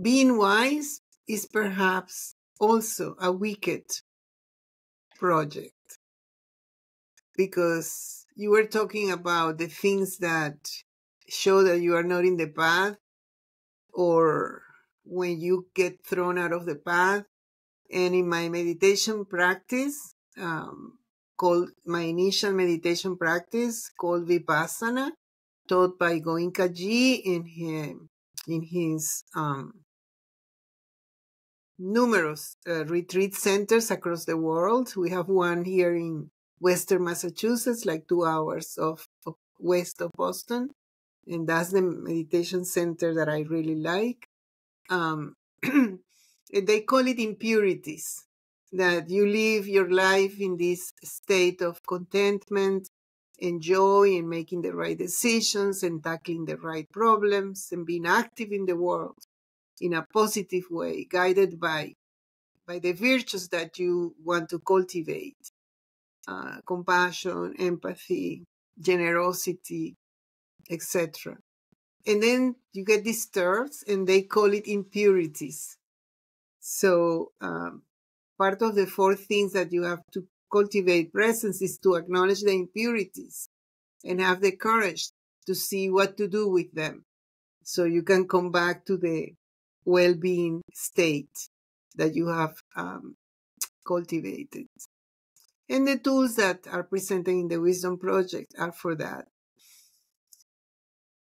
being wise is perhaps also a wicked project because you were talking about the things that show that you are not in the path or when you get thrown out of the path. And in my meditation practice, um, called my initial meditation practice called Vipassana, taught by Goenkaji in his, in his um, numerous uh, retreat centers across the world. We have one here in Western Massachusetts, like two hours of, of west of Boston. And that's the meditation center that I really like. Um, they call it impurities, that you live your life in this state of contentment and joy and making the right decisions and tackling the right problems and being active in the world in a positive way, guided by by the virtues that you want to cultivate uh, compassion, empathy, generosity, etc. And then you get disturbed, and they call it impurities. So, um, part of the four things that you have to cultivate presence is to acknowledge the impurities and have the courage to see what to do with them so you can come back to the well being state that you have um, cultivated. And the tools that are presented in the Wisdom Project are for that.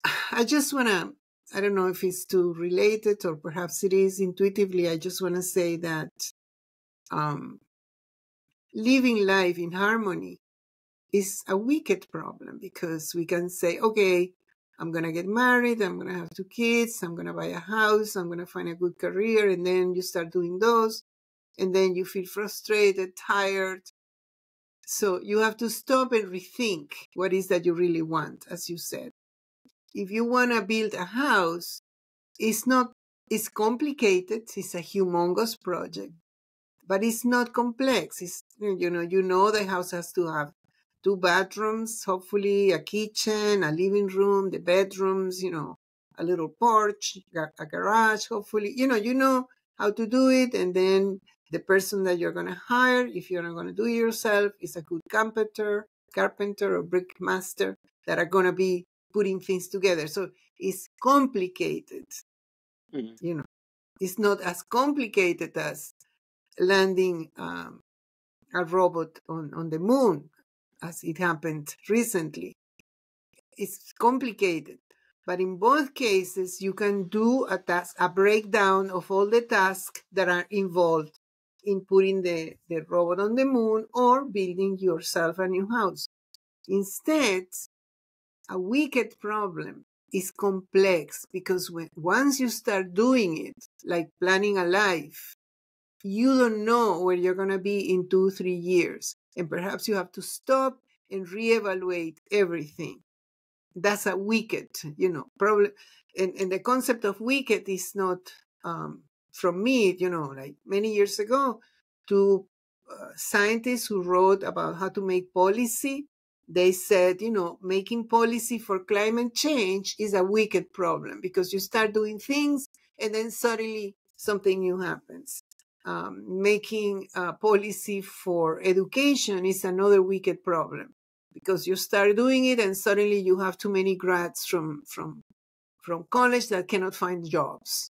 I just want to, I don't know if it's too related or perhaps it is intuitively. I just want to say that um, living life in harmony is a wicked problem because we can say, okay, I'm going to get married, I'm going to have two kids, I'm going to buy a house, I'm going to find a good career, and then you start doing those, and then you feel frustrated, tired, so you have to stop and rethink what is that you really want, as you said. If you want to build a house, it's not, it's complicated. It's a humongous project, but it's not complex. It's, you know, you know, the house has to have two bedrooms, hopefully a kitchen, a living room, the bedrooms, you know, a little porch, a garage, hopefully, you know, you know how to do it. And then the person that you're going to hire, if you're not going to do it yourself, is a good carpenter, carpenter or brick master that are going to be putting things together. So it's complicated. Mm-hmm. You know, it's not as complicated as landing um, a robot on, on the moon, as it happened recently. It's complicated. But in both cases, you can do a task, a breakdown of all the tasks that are involved in putting the, the robot on the moon or building yourself a new house. Instead, a wicked problem is complex because when, once you start doing it, like planning a life, you don't know where you're going to be in two, three years. And perhaps you have two stop and reevaluate everything. That's a wicked, you know, problem. And, and the concept of wicked is not um, from me, you know, like many years ago, to uh, scientists who wrote about how to make policy. They said, you know, making policy for climate change is a wicked problem because you start doing things and then suddenly something new happens. Um, making a policy for education is another wicked problem because you start doing it and suddenly you have too many grads from from from college that cannot find jobs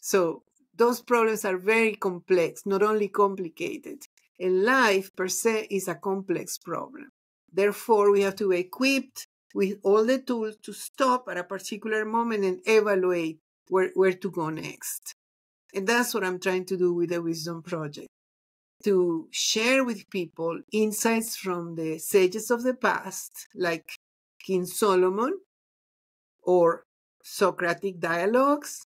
so those problems are very complex, not only complicated. And life per se is a complex problem. Therefore, we have to be equipped with all the tools to stop at a particular moment and evaluate where, where to go next. And that's what I'm trying to do with the Wisdom Project to share with people insights from the sages of the past, like King Solomon or Socratic dialogues,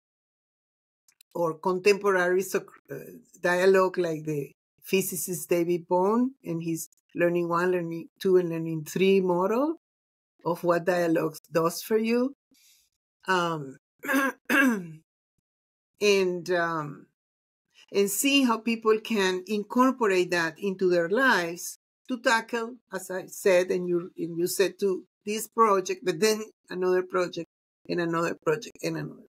or contemporary uh, dialogue like the physicist David Bohm and his learning one, learning two, and learning three model of what dialogue does for you. Um, and um, and see how people can incorporate that into their lives to tackle, as I said, and you and you said to this project, but then another project and another project and another